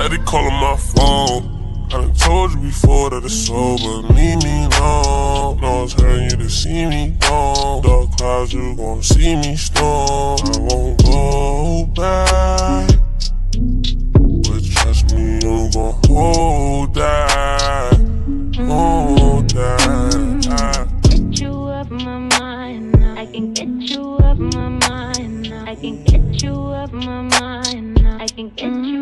Steady calling my phone. I done told you before that it's over. Leave me alone. No one's hurting you to see me gone. Dark clouds, you gon' see me storm. I won't go back. But trust me, you gon' hold that. Hold that. Get you up my mind. I can get you up my mind. I can get you up my mind. I can get you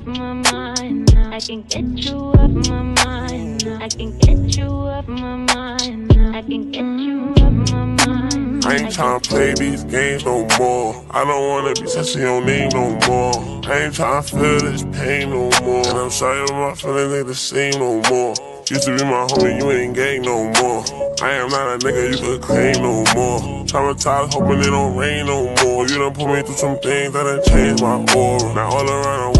up my mind. I can get you up my mind. I can get you up my mind. I can get you up my mind. I ain't tryna play these games no more. I don't wanna be touching your name no more. I ain't tryna feel this pain no more. And I'm sorry my feelings ain't the same no more. Used to be my homie, you ain't gang no more. I am not a nigga you could claim no more. Traumatized, hoping it don't rain no more. You done put me through some things that done changed my aura. Now all around the world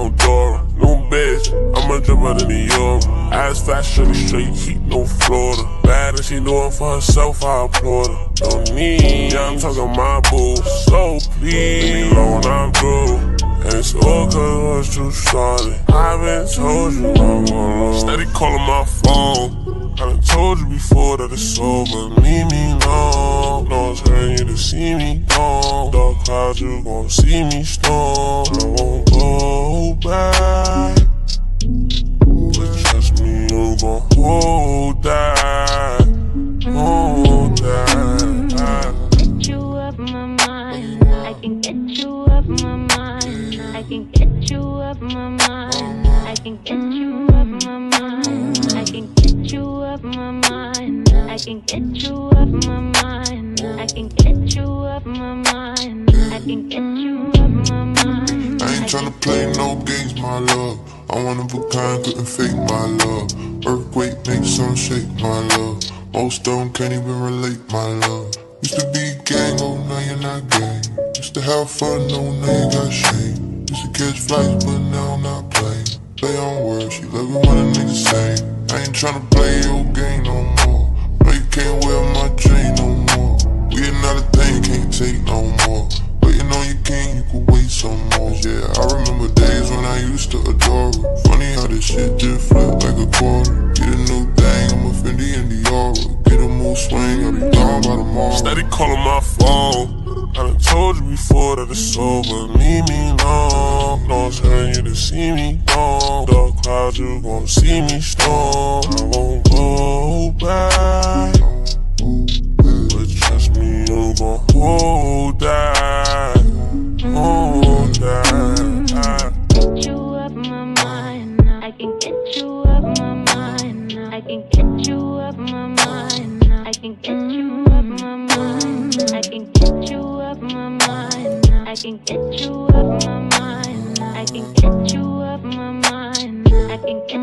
I explore no bitch, I'ma jump out of New York. Ass fat, shorty straight heat, no Florida. Bad and she doing for herself, I applaud her. Don't need, yeah, I'm talking my boo. So please, leave me alone, I'm through. And it's all cause once you started. I been told you I'm alone. Steady calling my phone. I done told you before that it's over. Leave me alone. No one's hurting you to see me gone. Dark clouds, you gon' see me storm. I won't go back. Trust me, you gon' hold that. Hold that. Get you up my mind. I can get you up my mind. I can get you up my mind. I can get you up my mind. I can get you up my mind. I can get you up my mind. I can get you up my mind. I can get you up my mind. I ain't tryna play love. I'm one of a kind, couldn't fake my love. Earthquake makes sun shake, my love. Most don't can't even relate, my love. Used to be gang, oh now you're not gang. Used to have fun, no now you got shame. Used to catch flights, but now I'm not playing. Play on words, she love it when a nigga say. I ain't tryna play your game no more. No, you can't wear my chain no more. We another thing, can't take no more. Waiting on your king, you could wait some more. Yeah, I remember her. Funny how this shit just flip like a quarter. Get a new thing, I'm a Fendi and Diora. Get a move swing, I'll be gone by tomorrow. Steady calling my phone. I done told you before that it's over. Leave me alone. No one's hurting you to see me gone. Dark clouds, you gon' see me storm. I won't go back. Can get you up my mind. I can get you up my mind. I can get